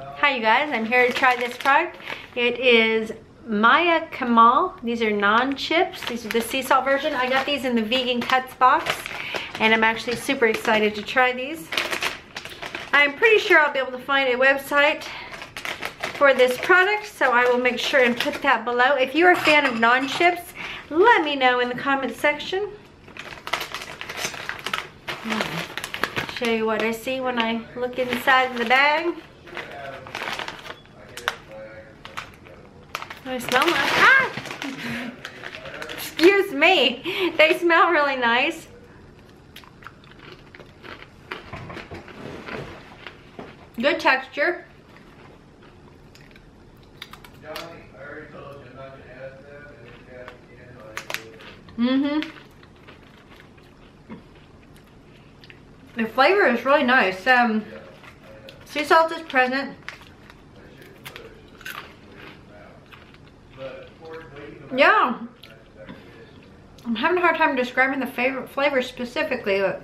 Hi you guys, I'm here to try this product. It is Maya Kaimal. These are naan-chips. These are the sea salt version. I got these in the vegan cuts box and I'm actually super excited to try these. I'm pretty sure I'll be able to find a website for this product so I will make sure and put that below. If you're a fan of naan-chips, let me know in the comment section. Show you what I see when I look inside the bag. They smell nice. Ah! Excuse me. They smell really nice. Good texture. Mm-hmm. The flavor is really nice. Um, sea salt is present. Yeah. I'm having a hard time describing the favorite flavor specifically, but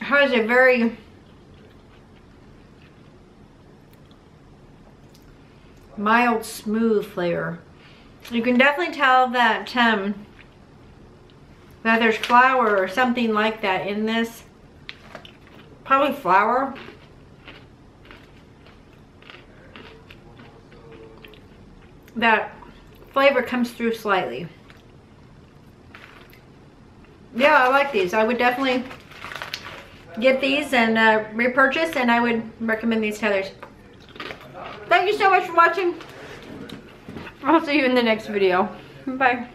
has a very mild, smooth flavor. You can definitely tell that um, that there's flour or something like that in this. Probably flour. That flavor comes through slightly. Yeah, I like these. I would definitely get these and uh, repurchase and I would recommend these to others. Thank you so much for watching. I'll see you in the next video. Bye.